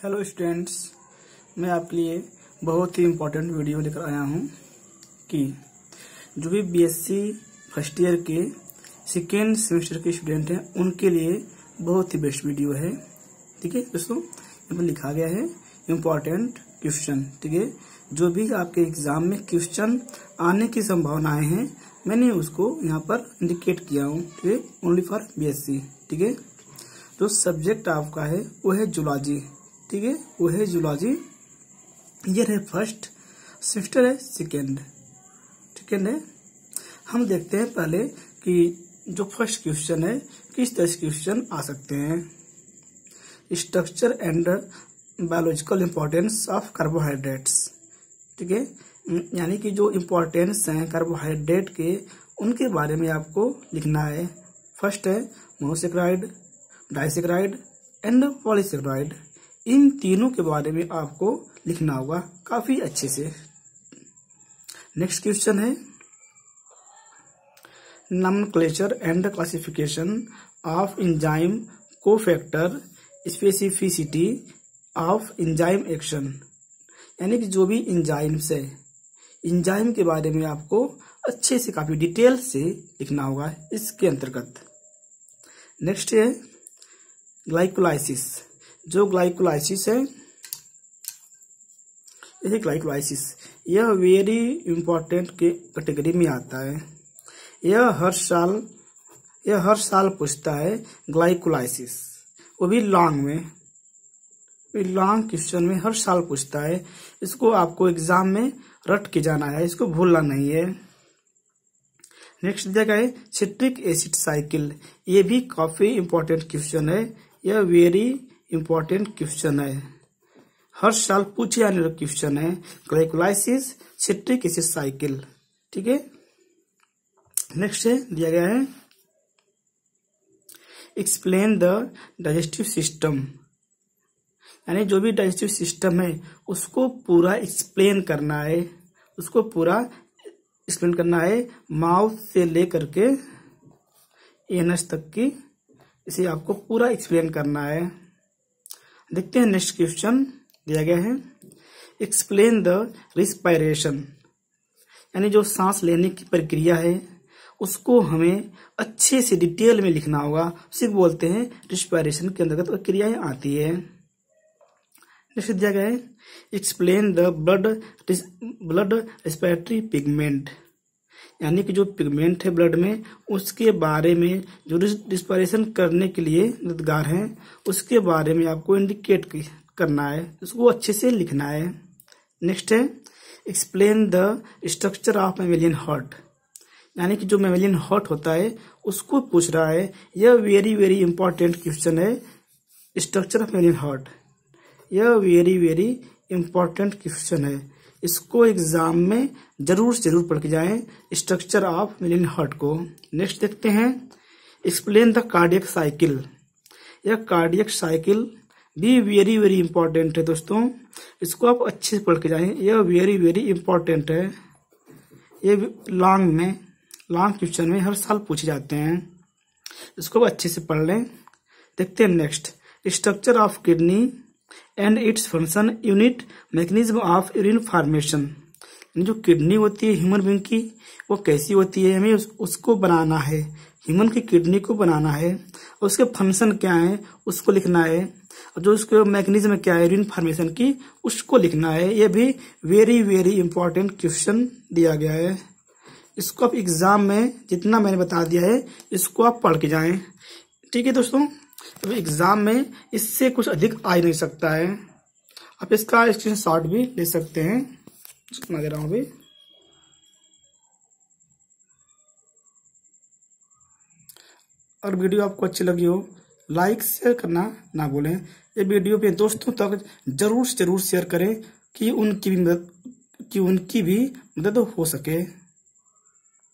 Hello students मैं आपके लिए बहुत ही इम्पोर्टेंट वीडियो लेकर आया हूँ कि जो भी बीएससी फ़र्स्ट ईयर के सेकेंड सेमेस्टर के स्टूडेंट हैं, उनके लिए बहुत ही बेस्ट वीडियो है। ठीक है, दोस्तों? यहाँ पर लिखा गया है इम्पोर्टेंट क्वेश्चन ठीक है? जो भी आपके एग्ज़ाम में क्वेश्चन आने की संभावनाएँ हैं, मैंने उसको यहाँ पर इंडिकेट किया हूँ। ठीक है? ओनली फॉर बीएससी ठीक है? जो सब्जेक्ट आपका है, वो है जुलॉजी ठीक है? वो है जूलॉजी ईयर है फ़र्स्ट सेमेस्टर है सेकेंड सेकेंड है हम देखते हैं पहले कि जो फ़र्स्ट क्वेश्चन है, किस तरह से क्वेश्चन आ सकते हैं। Structure and biological importance of carbohydrates ठीक है? यानी कि जो इम्पोर्टेंस हैं कार्बोहाइड्रेट के, उनके बारे में आपको लिखना है। फ़र्स्ट है मोनोसेक्राइड डाइसेक्राइड एंड पॉलीसेक्राइड इन तीनों के बारे में आपको लिखना होगा काफ़ी अच्छे से। नेक्स्ट क्वेश्चन है। Nomenclature and classification of enzyme cofactor specificity of enzyme action यानी कि जो भी इंजाइम्स है इंजाइम के बारे में आपको अच्छे से काफ़ी डिटेल से लिखना होगा इसके अंतर्गत। नेक्स्ट है। ग्लाइकोलाइसिस जो ग्लाइकोलाइसिस है, यह ग्लाइकोलाइसिस यह वेरी इंपॉर्टेंट के कैटेगरी में आता है। यह हर साल, यह हर साल पूछता है ग्लाइकोलाइसिस वो भी लॉन्ग में लॉन्ग क्वेश्चन में हर साल पूछता है। इसको आपको एग्ज़ाम में रट के जाना है, इसको भूलना नहीं है। नेक्स्ट जगह है सिट्रिक एसिड साइकिल ये भी काफ़ी इंपॉर्टेंट क्वेश्चन है। यह वेरी इंपॉर्टेंट क्वेश्चन है। हर साल पूछे जाने वाला क्वेश्चन है ग्लाइकोलाइसिस सिट्रिक एसिड साइकिल ठीक है? नेक्स्ट है, दिया गया है। एक्सप्लेन द डाइजेस्टिव सिस्टम यानी जो भी डाइजेस्टिव सिस्टम है, उसको पूरा एक्सप्लेन करना है। उसको पूरा एक्सप्लेन करना है माउथ से लेकर के एनस तक की। इसे आपको पूरा एक्सप्लेन करना है। देखते हैं नेक्स्ट क्वेश्चन दिया गया है। एक्सप्लेन द रिस्पायरेशन यानी जो सांस लेने की प्रक्रिया है, उसको हमें अच्छे से डिटेल में लिखना होगा। सिर्फ़ बोलते हैं रिस्पायरेशन के अंतर्गत तो प्रक्रियाएँ आती है। नेक्स्ट दिया गया है। Explain the blood blood respiratory pigment यानी कि जो पिगमेंट है ब्लड में, उसके बारे में जो डिस्परेशन करने के लिए मददगार हैं, उसके बारे में आपको इंडिकेट करना है, उसको अच्छे से लिखना है। नेक्स्ट है explain the structure of mammalian heart यानी कि जो मेमेलियन हॉट होता है, उसको पूछ रहा है, यह वेरी वेरी इंपॉर्टेंट क्वेश्चन है स्ट्रक्चर ऑफ़ मेमेलियन हॉट यह वेरी वेरी इंपॉर्टेंट क्वेश्चन है। इसको एग्ज़ाम में ज़रूर से ज़रूर पढ़ के जाए। स्ट्रक्चर ऑफ़ मिलियन हार्ट को। नेक्स्ट देखते हैं। एक्सप्लेन द कार्डियक साइकिल यह कार्डियक साइकिल भी वेरी वेरी इंपॉर्टेंट है दोस्तों। इसको आप अच्छे से पढ़ के जाए। यह वेरी वेरी इंपॉर्टेंट है। ये लॉन्ग में लॉन्ग क्वेश्चन में हर साल पूछे जाते हैं। इसको आप अच्छे से पढ़ लें। देखते हैं next structure of kidney and its function unit mechanism of urine formation जो किडनी होती है ह्यूमन बींग की वो कैसी होती है हमें उस, उसको बनाना है। ह्यूमन की किडनी को बनाना है। उसके फ़ंक्शन क्या है उसको लिखना है। और जो उसके मैकेनिज्म क्या है यूरिन फॉर्मेशन की उसको लिखना है। ये भी वेरी वेरी इंपॉर्टेंट क्वेश्चन दिया गया है। इसको आप एग्ज़ाम में जितना मैंने बता दिया है इसको आप पढ़ के जाएँ। ठीक है दोस्तों? तो एग्ज़ाम में इससे कुछ अधिक आ ही नहीं सकता है। आप इसका स्क्रीन शॉट भी ले सकते हैं। दे रहा हूँ अभी। और वीडियो आपको अच्छी लगी हो लाइक शेयर करना ना भूलें। ये वीडियो अपने दोस्तों तक ज़रूर ज़रूर शेयर करें कि उनकी भी मदद कि उनकी भी मदद हो सके।